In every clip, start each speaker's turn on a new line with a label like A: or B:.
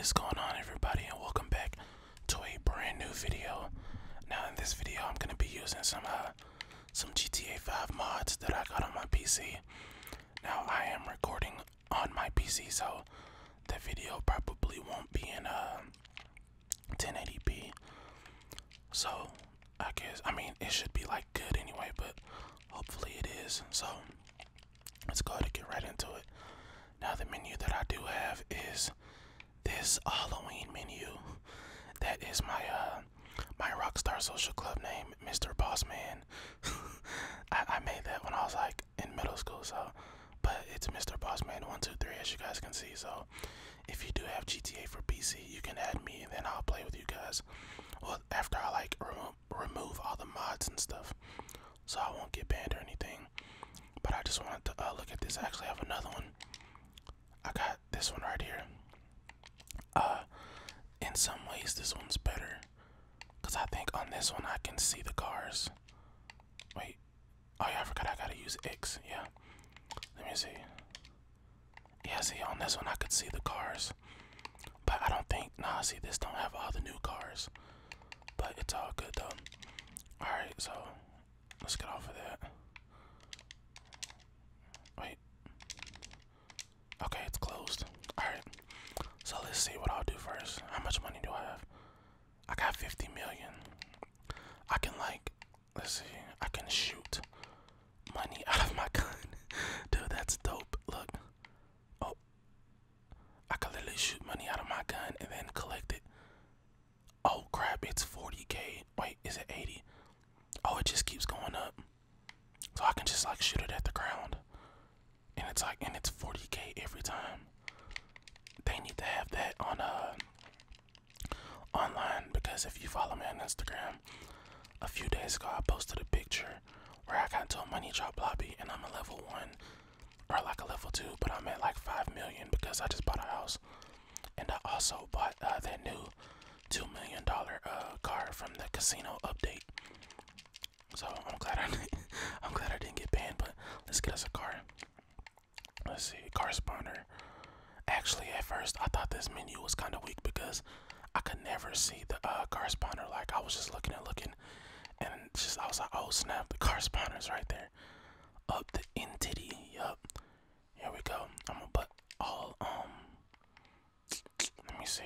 A: is going on everybody and welcome back to a brand new video. Now in this video I'm going to be using some uh, some GTA 5 mods that I got on my PC. Now I am recording on my PC so the video probably won't be in uh, 1080p. So I guess I mean it should be like good anyway but hopefully it is. So let's go ahead and get right into it. Now the menu that I do have is this Halloween menu. That is my uh my Rockstar Social Club name, Mr. Bossman. I, I made that when I was like in middle school, so but it's Mr. Bossman one two three as you guys can see. So if you do have GTA for PC, you can add me and then I'll play with you guys. Well, after I like remo remove all the mods and stuff, so I won't get banned or anything. But I just wanted to uh, look at this. I actually have another one. I got this one right here. Uh, in some ways, this one's better. Because I think on this one, I can see the cars. Wait. Oh, yeah, I forgot I gotta use X. Yeah. Let me see. Yeah, see, on this one, I could see the cars. But I don't think, nah, see, this don't have all the new cars. But it's all good, though. Alright, so let's get off of that. Wait. Okay, it's closed. Alright. So let's see what I'll do first. How much money do I have? I got 50 million. I can like let's see, I can shoot money out of my gun. Dude, that's dope. Look. Oh. I can literally shoot money out of my gun and then collect it. Oh crap, it's 40k. Wait, is it 80? Oh, it just keeps going up. So I can just like shoot it at the ground. And it's like and it's 40k every time. They need to have that on uh online because if you follow me on Instagram, a few days ago I posted a picture where I got into a money drop lobby and I'm a level one or like a level two, but I'm at like five million because I just bought a house. And I also bought uh, that new two million dollar uh, car from the casino update. So I'm glad I I'm glad I didn't get banned, but let's get us a car. Let's see, car spawner. Actually, at first I thought this menu was kind of weak because I could never see the uh, car. Like I was just looking and looking, and just I was like, oh snap, the car right there. Up the entity. Yup. Here we go. I'm gonna put all um. Let me see.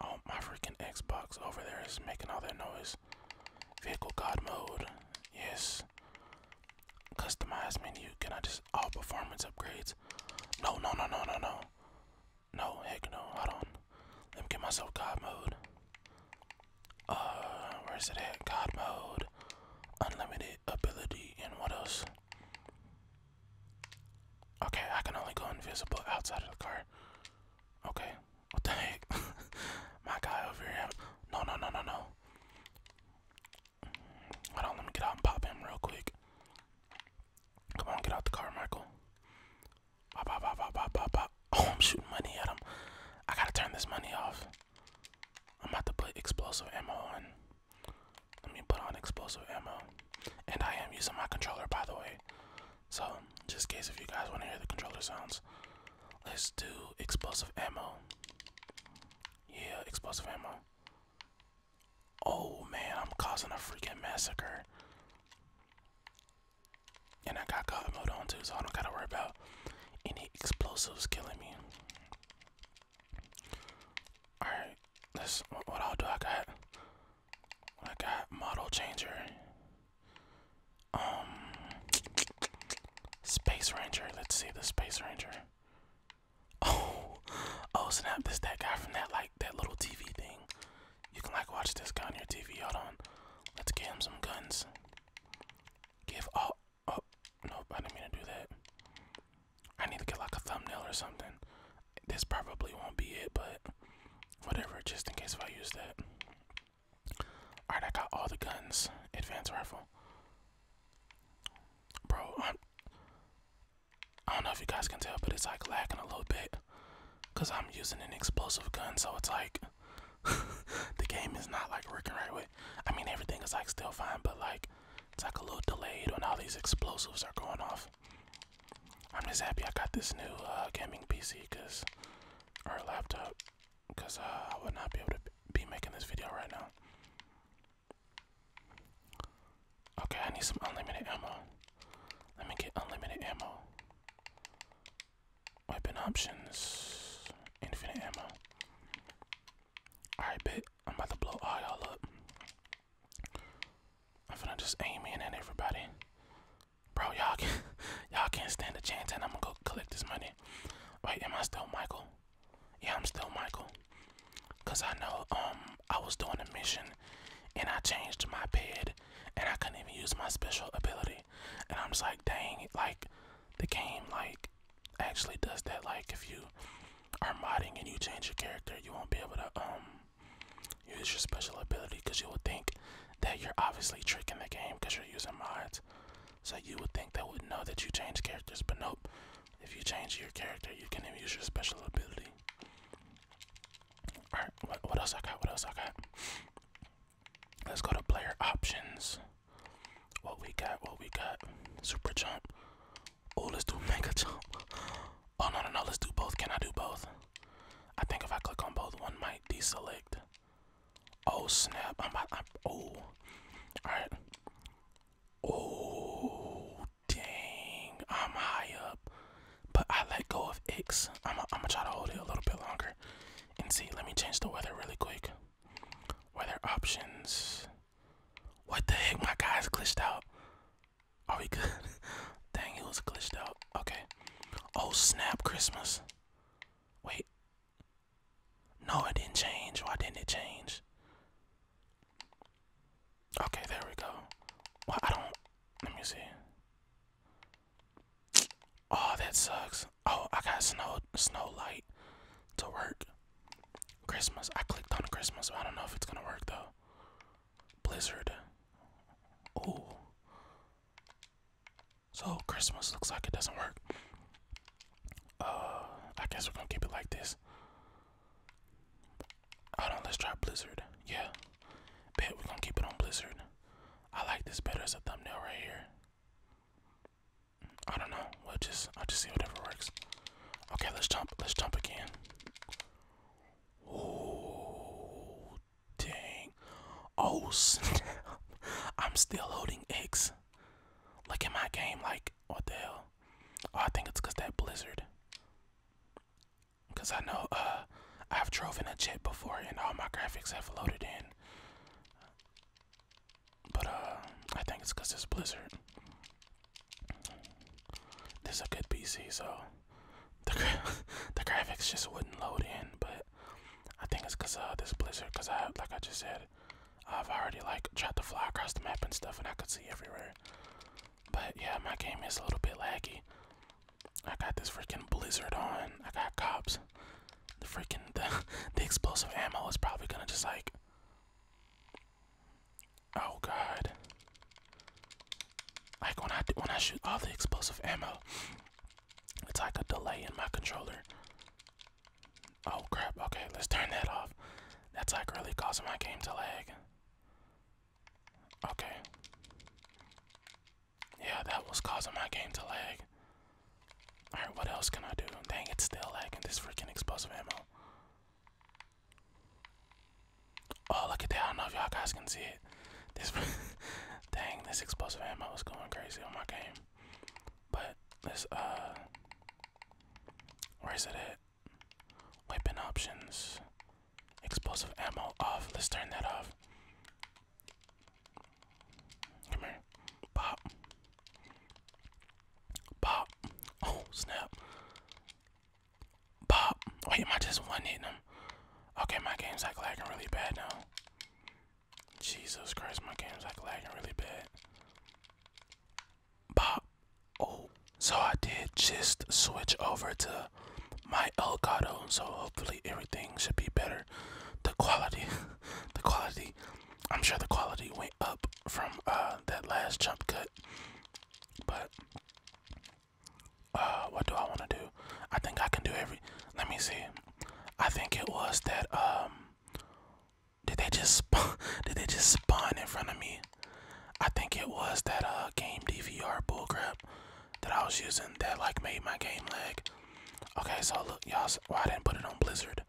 A: Oh, my freaking Xbox over there is making all that noise. Vehicle God mode. Yes. Customize menu. Can I just all performance upgrades? No, no, no, no, no, no. No, heck no. Hold on. Let me get myself God mode. Uh, where's it at? God mode. Unlimited ability and what else? Okay, I can only go invisible outside of the car. Okay. What the heck? My guy over here. No, no, no, no, no. Hold on, let me get out and pop him real quick. Come on, get out the car, Michael. Bop, bop, bop, bop, bop, bop, bop. Oh, I'm shooting money at him. I gotta turn this money off. I'm about to put explosive ammo on. Let me put on explosive ammo. And I am using my controller, by the way. So, just in case if you guys want to hear the controller sounds, let's do explosive ammo. Yeah, explosive ammo. Oh man, I'm causing a freaking massacre. And I got God mode on too, so I don't gotta worry about any explosives killing me. Alright, let's what I'll do I got I got model changer. Um Space Ranger, let's see the Space Ranger. Oh oh snap, this that guy from that like that little TV thing. You can like watch this guy on your TV. Hold on. Let's get him some guns. Give all oh nope, I didn't mean to do that. I need to get like a thumbnail or something. This probably won't be it, but whatever, just in case if I use that. Alright, I got all the guns. Advanced rifle. Bro, I'm, I don't know if you guys can tell, but it's like lagging a little bit. Because I'm using an explosive gun, so it's like the game is not like working right away. I mean, everything is like still fine, but like it's like a little delayed when all these explosives are going off. I'm just happy I got this new uh, gaming PC, cause or laptop. because uh, I would not be able to be making this video right now. Okay, I need some unlimited ammo. Let me get unlimited ammo. Weapon options, infinite ammo. Alright, bet. I'm about to blow all y'all up. I'm gonna just aim in at everybody. Bro, y'all can y'all can't stand a chance and I'm gonna go collect this money. Wait, am I still Michael? Yeah, I'm still Michael. Cause I know um I was doing a mission and I changed my bed and I couldn't even use my special ability. And I'm just like, dang, like the game like actually does that. Like if you are modding and you change your character, you won't be able to um use your special ability because you would think that you're obviously tricking the game because you're using mods. So you would think they would know that you change characters, but nope. If you change your character, you can use your special ability. Alright, what, what else I got? What else I got? Let's go to player options. What we got? What we got? Super jump. Oh, let's do mega jump. Oh no no no, let's do both. Can I do both? I think if I click on both, one might deselect. Oh snap! I'm, I'm oh. All right. Oh dang! I'm high up, but I let go of X. I'm gonna try to hold it a little bit longer and see. Let me change the weather really quick. Weather options. What the heck? My guy's glitched out. Are we good? Dang, it was glitched out. Okay. Oh snap! Christmas. Wait. No, it didn't change. Why didn't it change? Okay, there we go. Well, I don't. Let me see. Oh, that sucks. Oh, I got snow snow light to work. Christmas. I clicked on Christmas, I don't know if it's gonna work though. Blizzard. Oh. So Christmas looks like it doesn't work. Uh, I guess we're gonna keep it like this. Hold on, let's try Blizzard. Yeah. Bet we're gonna keep it on Blizzard. I like this better as a thumbnail right here. I don't know. We'll just I'll just see whatever works. Okay, let's jump. Let's jump again. Oh dang. Oh snap. I'm still holding X. Look at my game like what the hell? Oh I think it's cause that blizzard. Cause I know uh I've drove in a jet before and all my graphics have loaded in. But uh I think it's cause it's blizzard. This is a good PC so the gra the graphics just wouldn't load in, but I think it's cause uh this blizzard cause I like I just said I've already like tried to fly across the map and stuff and I could see everywhere. But yeah, my game is a little bit laggy. I got this freaking blizzard on. I got cops. The freaking the the explosive ammo is probably gonna just like Oh god. Like when I when I shoot all the explosive ammo, it's like a delay in my controller. Oh crap, okay, let's turn that off. That's like really causing my game to lag. Okay. Yeah, that was causing my game to lag. Alright, what else can I do? Dang, it's still lagging this freaking explosive ammo. Oh, look at that. I don't know if y'all guys can see it. This dang, this explosive ammo is going crazy on my game. But let's uh where is it at? Weapon options. Explosive ammo off. Let's turn that off. Come here. Pop. Pop. Oh, snap. Pop. Wait, am I just one hitting him? Okay, my game's like lagging really bad now. Jesus Christ, my game's like lagging really bad. Pop. Oh, so I did just switch over to my Elgato, so hopefully everything should be better. The quality, the quality, I'm sure the quality went up from uh, that last jump cut, but uh, what do I want to do? I think I can do every. Let me see. I think it was that um. Did they just spawn? Did they just spawn in front of me? I think it was that uh game DVR bullcrap that I was using that like made my game lag. Okay, so look, y'all. Why well, I didn't put it on Blizzard?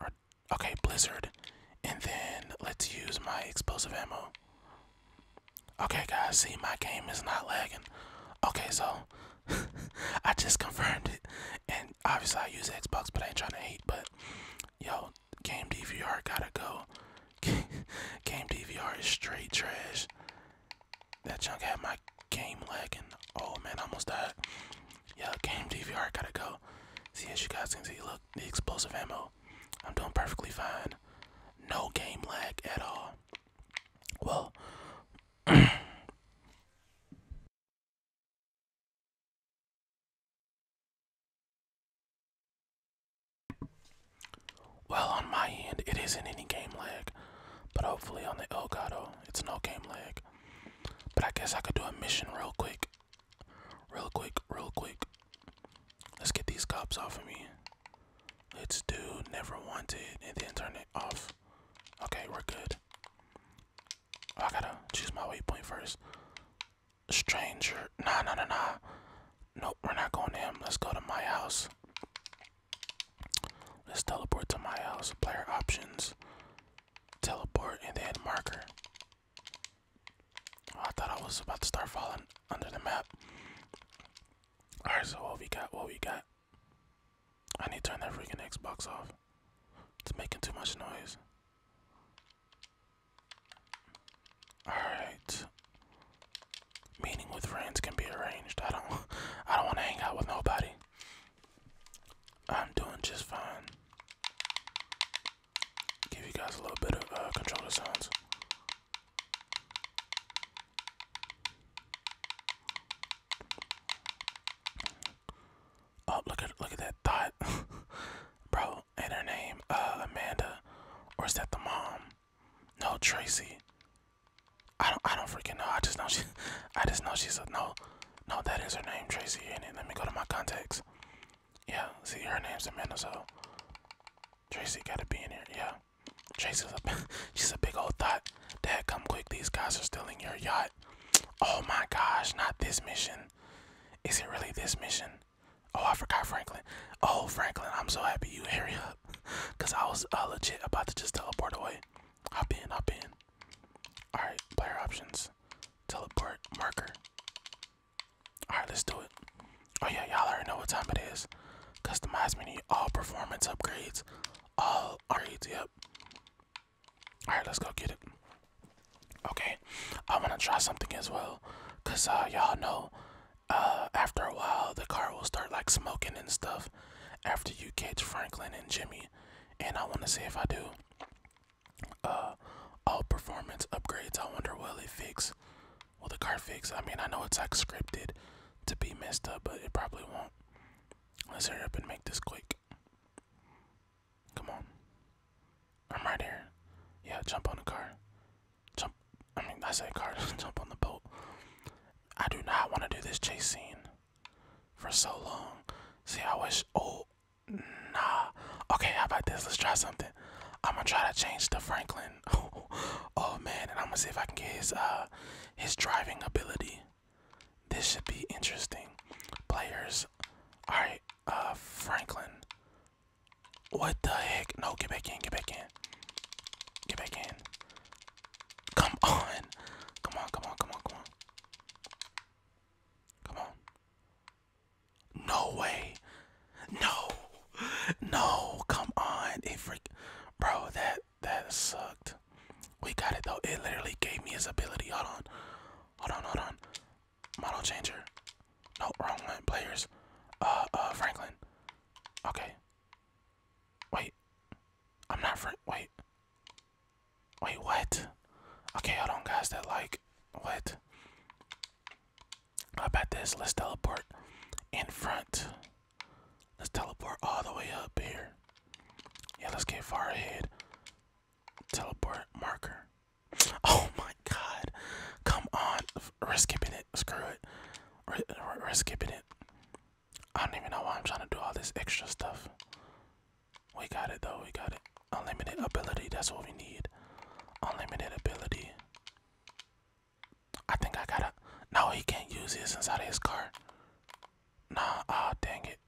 A: Or okay, blizzard, and then let's use my explosive ammo. Okay, guys, see, my game is not lagging. Okay, so I just confirmed it, and obviously I use Xbox, but I ain't trying to hate. But yo, game DVR gotta go. game DVR is straight trash. That junk had my game lagging. Oh man, I almost died. Yeah, game DVR gotta go. See, as you guys can see, look, the explosive ammo. I'm doing perfectly fine. No game lag at all. Well, well, on my end, it isn't any game lag, but hopefully on the Elgato, it's no game lag. But I guess I could do a mission real quick. Real quick, real quick. Let's get these cops off of me. Let's do never wanted and then turn it off. Okay, we're good. Oh, I gotta choose my waypoint first. Stranger. Nah, nah, nah, nah. Nope, we're not going to him. Let's go to my house. Let's teleport to my house. Player options. Teleport and then marker. Oh, I thought I was about to start falling under the map. Alright, so what we got? What we got? I need to turn that freaking Xbox off. It's making too much noise. Alright. Meeting with friends can be arranged. I don't I don't wanna hang out with nobody. I'm doing just fine. Guys a little bit of uh, controller sounds. Oh, look at look at that thought, bro. And her name, uh, Amanda, or is that the mom? No, Tracy. I don't I don't freaking know. I just know she. I just know she's a no. No, that is her name, Tracy. And let me go to my contacts. Yeah, see, her name's Amanda, so Tracy gotta be in here. Yeah, Tracy's a she's a big old thought. Dad, come quick. These guys are stealing your yacht. Oh my gosh, not this mission. Is it really this mission? Oh, I forgot Franklin. Oh, Franklin, I'm so happy you hurry up. Because I was uh, legit about to just teleport away. Hop in, hop in. Alright, player options. Teleport, marker. Alright, let's do it. Oh yeah, y'all already know what time it is. Customize menu, all performance upgrades. All upgrades, yep. Alright, let's go get it. Okay, I want to try something as well. Because uh, y'all know uh, after a while, the car will start like smoking and stuff after you catch Franklin and Jimmy. And I want to see if I do uh, all performance upgrades. I wonder will it fix? Will the car fix? I mean, I know it's like scripted to be messed up, but it probably won't. Let's hurry up and make this quick. Come on. I'm right here. Yeah, jump on the car. Jump. I mean, I say car. jump on the boat. I do not want to do this chase scene for so long. See, I wish. Oh, nah. Okay, how about this? Let's try something. I'm gonna try to change to Franklin. oh man, and I'm gonna see if I can get his uh his driving ability. This should be interesting. Players. Alright, uh Franklin. What the heck? No, get back in, get back in. Get back in. Come on. Come on, come on, come on, come on. Come on. No way. No. No, come on. It freak Bro, that that sucked. We got it though. It literally gave me his ability. Hold on. Hold on, hold on. Model changer. No, wrong one. Players. Uh uh Franklin. Okay. Wait. I'm not Frank wait. Wait, what? Okay, hold on guys, that like what? How about this? Let's teleport in front. Let's teleport all the way up here. Yeah, let's get far ahead. Teleport marker. Oh my god. Come on. We're skipping it. Screw it. We're, we're, skipping it. I don't even know why I'm trying to do all this extra stuff. We got it though. We got it. Unlimited ability. That's what we need. Unlimited ability. I think I gotta. No, he can't use this inside of his car. Nah, ah, dang it.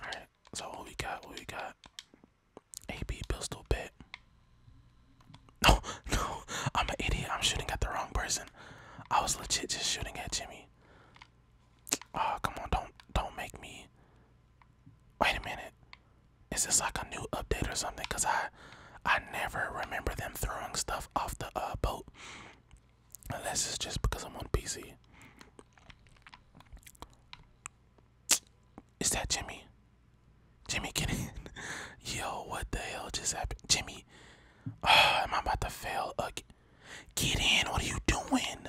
A: Alright, so what we got? What we got? AP pistol bet. I was legit just shooting at Jimmy. Oh, come on, don't don't make me. Wait a minute. Is this like a new update or something? Cause I I never remember them throwing stuff off the uh, boat. Unless it's just because I'm on PC. Is that Jimmy? Jimmy, get in. Yo, what the hell just happened? Jimmy, oh, am I about to fail again? Get in. What are you doing?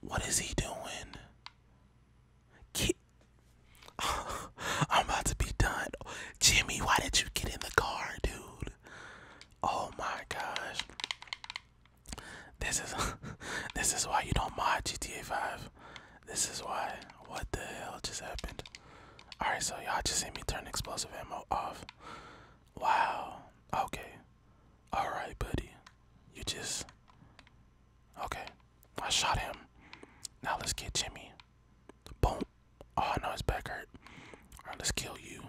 A: What is he doing? Get. I'm about to be done. Jimmy, why did you get in the car, dude? Oh my gosh. This is this is why you don't mod GTA 5. This is why. What the hell just happened? Alright, so y'all just see me turn explosive ammo off. Wow. Okay. Alright, buddy. You just. Okay. I shot him. Now let's get Jimmy. Boom. Oh no, his back hurt. Alright, let's kill you.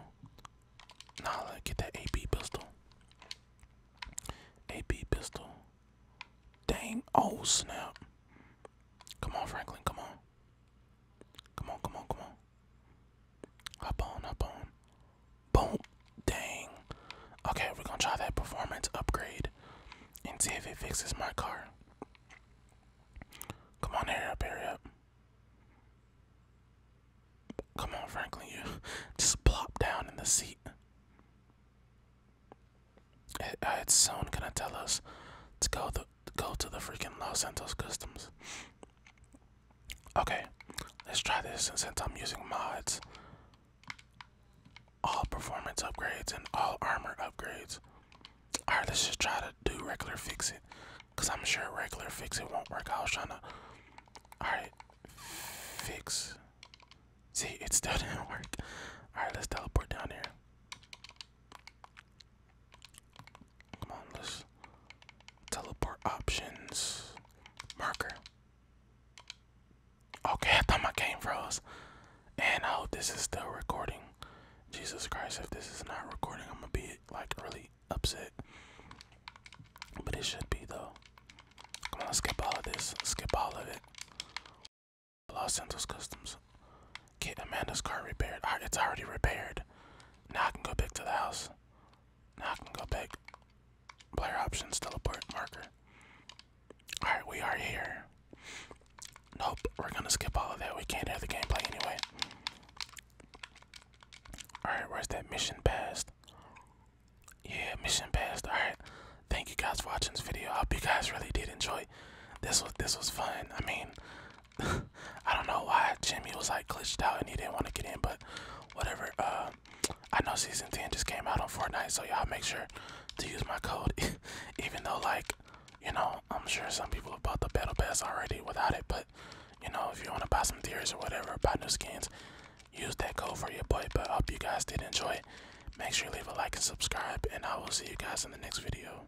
A: Now let's get that AP pistol. AP pistol. Dang. Oh snap. Come on, Franklin. Come on. Come on, come on, come on. Hop on, hop on. Boom. Dang. Okay, we're gonna try that performance upgrade and see if it fixes my car. Come on, hurry up, hurry up. Come on, Franklin, you just plop down in the seat. Soon gonna tell us to go the go to the freaking Los Santos Customs. Okay, let's try this. And since I'm using mods, all performance upgrades and all armor upgrades. Alright, let's just try to do regular fix it. Cause I'm sure regular fix it won't work. I was trying to Alright. Fix. See, it still didn't work. Alright, let's teleport down here. Come on, let's teleport options. Marker. Okay, I my. And I hope this is still recording. Jesus Christ, if this is not recording, I'm gonna be like really upset. But it should be though. Come on, let's skip all of this. skip all of it. Los Santos Customs. Get Amanda's car repaired. It's already repaired. Now I can go back to the house. Now I can go back. Player options, teleport, marker. Alright, we are here. Nope, we're gonna skip all of that. We can't hear the gameplay anyway. Alright, where's that mission passed? Yeah, mission passed. Alright. Thank you guys for watching this video. I hope you guys really did enjoy. This was this was fun. I mean I don't know why Jimmy was like glitched out and he didn't want to get in, but whatever. Uh I know season 10 just came out on Fortnite, so y'all make sure to use my code. Even though like, you know, I'm sure some people have bought the battle pass already without it, but you know, if you want to buy some tiers or whatever, buy new skins, use that code for your boy. But I hope you guys did enjoy. Make sure you leave a like and subscribe, and I will see you guys in the next video.